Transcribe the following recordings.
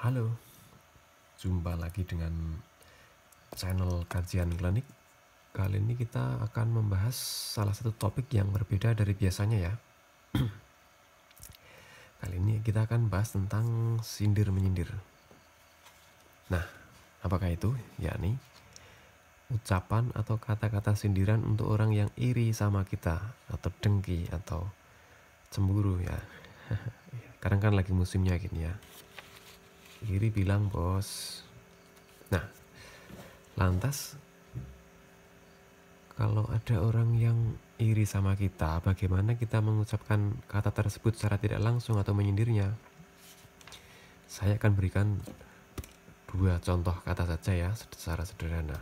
Halo, jumpa lagi dengan channel kajian klinik. Kali ini kita akan membahas salah satu topik yang berbeda dari biasanya ya. Kali ini kita akan bahas tentang sindir menyindir. Nah, apakah itu? Yakni ucapan atau kata-kata sindiran untuk orang yang iri sama kita atau dengki atau cemburu ya. Karena kan lagi musimnya gini ya. Iri bilang bos. Nah, lantas kalau ada orang yang iri sama kita, bagaimana kita mengucapkan kata tersebut secara tidak langsung atau menyindirnya? Saya akan berikan dua contoh kata saja ya, secara sederhana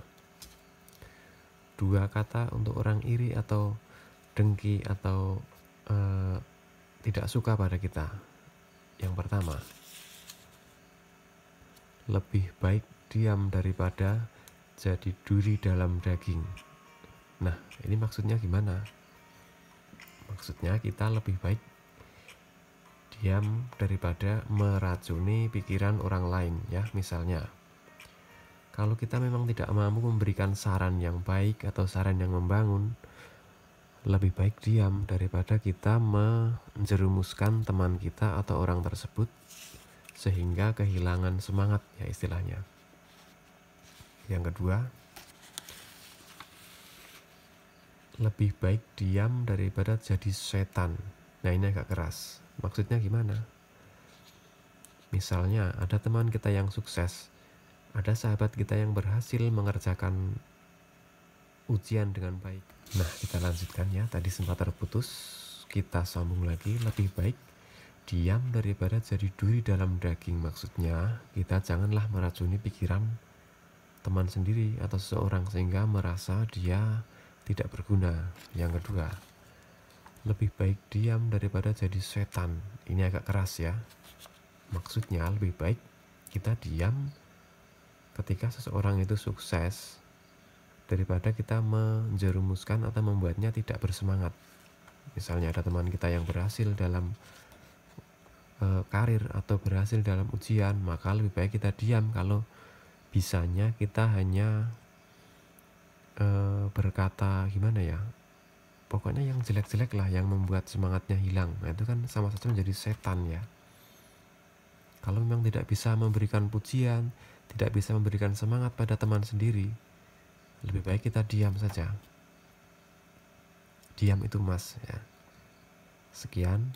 dua kata untuk orang iri atau dengki atau uh, tidak suka pada kita. Yang pertama, lebih baik diam daripada jadi duri dalam daging. Nah, ini maksudnya gimana? Maksudnya kita lebih baik diam daripada meracuni pikiran orang lain ya, misalnya kalau kita memang tidak mampu memberikan saran yang baik atau saran yang membangun, lebih baik diam daripada kita menjerumuskan teman kita atau orang tersebut sehingga kehilangan semangat ya istilahnya. Yang kedua, lebih baik diam daripada jadi setan. Nah ini agak keras. Maksudnya gimana? Misalnya ada teman kita yang sukses, ada sahabat kita yang berhasil mengerjakan ujian dengan baik. Nah, kita lanjutkan ya. Tadi sempat terputus, kita sambung lagi. Lebih baik diam daripada jadi duri dalam daging. Maksudnya, kita janganlah meracuni pikiran teman sendiri atau seseorang sehingga merasa dia tidak berguna. Yang kedua, lebih baik diam daripada jadi setan. Ini agak keras ya. Maksudnya lebih baik kita diam ketika seseorang itu sukses daripada kita menjerumuskan atau membuatnya tidak bersemangat. Misalnya ada teman kita yang berhasil dalam e, karir atau berhasil dalam ujian, maka lebih baik kita diam kalau bisanya kita hanya e, berkata gimana ya? Pokoknya yang jelek-jelek lah yang membuat semangatnya hilang. Nah, itu kan sama saja menjadi setan ya. Kalau memang tidak bisa memberikan pujian, tidak bisa memberikan semangat pada teman sendiri, lebih baik kita diam saja. Diam itu mas ya. Sekian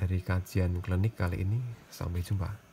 dari kajian klinik kali ini. Sampai jumpa.